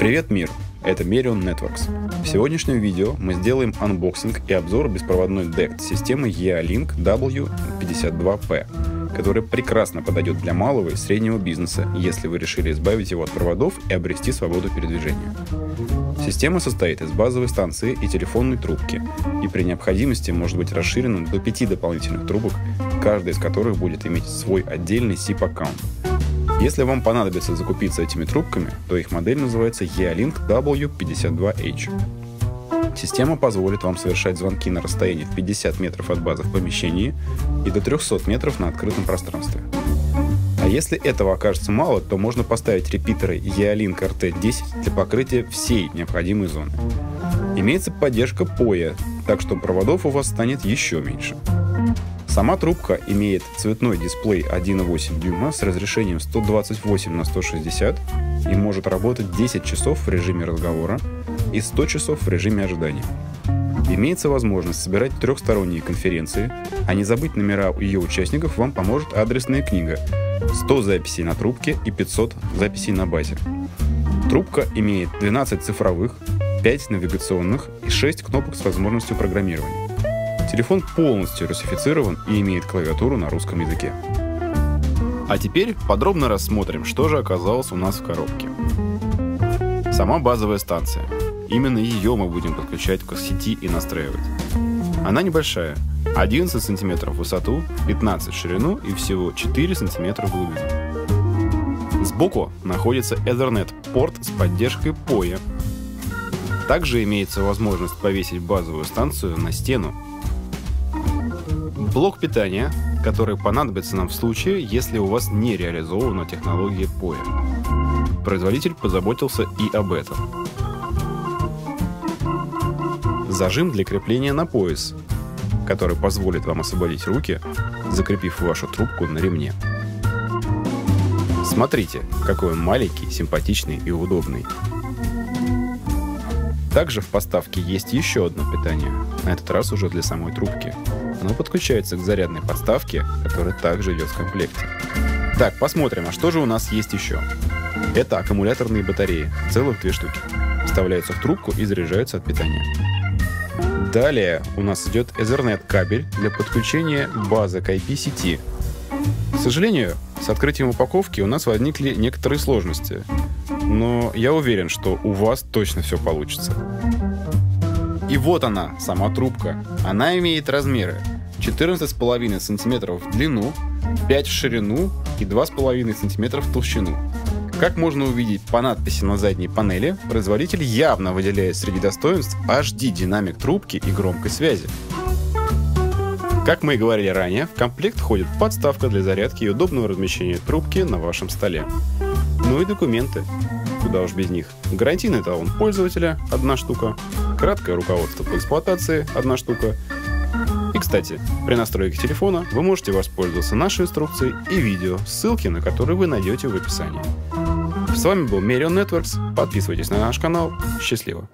Привет, мир! Это Merion Networks. В сегодняшнем видео мы сделаем анбоксинг и обзор беспроводной DECT системы Yealink W52P, которая прекрасно подойдет для малого и среднего бизнеса, если вы решили избавить его от проводов и обрести свободу передвижения. Система состоит из базовой станции и телефонной трубки, и при необходимости может быть расширена до пяти дополнительных трубок, каждая из которых будет иметь свой отдельный SIP-аккаунт. Если вам понадобится закупиться этими трубками, то их модель называется E-Link W52H. Система позволит вам совершать звонки на расстоянии в 50 метров от базы в помещении и до 300 метров на открытом пространстве. А если этого окажется мало, то можно поставить репитеры E-Link RT10 для покрытия всей необходимой зоны. Имеется поддержка POE, так что проводов у вас станет еще меньше. Сама трубка имеет цветной дисплей 1,8 дюйма с разрешением 128 на 160 и может работать 10 часов в режиме разговора и 100 часов в режиме ожидания. Имеется возможность собирать трехсторонние конференции, а не забыть номера ее участников вам поможет адресная книга 100 записей на трубке и 500 записей на базе. Трубка имеет 12 цифровых, 5 навигационных и 6 кнопок с возможностью программирования. Телефон полностью русифицирован и имеет клавиатуру на русском языке. А теперь подробно рассмотрим, что же оказалось у нас в коробке. Сама базовая станция. Именно ее мы будем подключать к сети и настраивать. Она небольшая, 11 см в высоту, 15 в ширину и всего 4 см в глубину. Сбоку находится Ethernet порт с поддержкой POE. Также имеется возможность повесить базовую станцию на стену Блок питания, который понадобится нам в случае, если у вас не реализована технология POE. Производитель позаботился и об этом. Зажим для крепления на пояс, который позволит вам освободить руки, закрепив вашу трубку на ремне. Смотрите, какой он маленький, симпатичный и удобный. Также в поставке есть еще одно питание, на этот раз уже для самой трубки. Оно подключается к зарядной подставке, которая также идет в комплекте. Так, посмотрим, а что же у нас есть еще? Это аккумуляторные батареи, целых две штуки. Вставляются в трубку и заряжаются от питания. Далее у нас идет Ethernet кабель для подключения базы к IP-сети. К сожалению, с открытием упаковки у нас возникли некоторые сложности, но я уверен, что у вас точно все получится. И вот она, сама трубка. Она имеет размеры 14,5 см в длину, 5 в ширину и 2,5 см в толщину. Как можно увидеть по надписи на задней панели, производитель явно выделяет среди достоинств HD динамик трубки и громкой связи. Как мы и говорили ранее, в комплект входит подставка для зарядки и удобного размещения трубки на вашем столе. Ну и документы. Куда уж без них. Гарантийный талон пользователя – одна штука. Краткое руководство по эксплуатации – одна штука. И, кстати, при настройке телефона вы можете воспользоваться нашей инструкцией и видео, ссылки на которые вы найдете в описании. С вами был Merion Networks. Подписывайтесь на наш канал. Счастливо!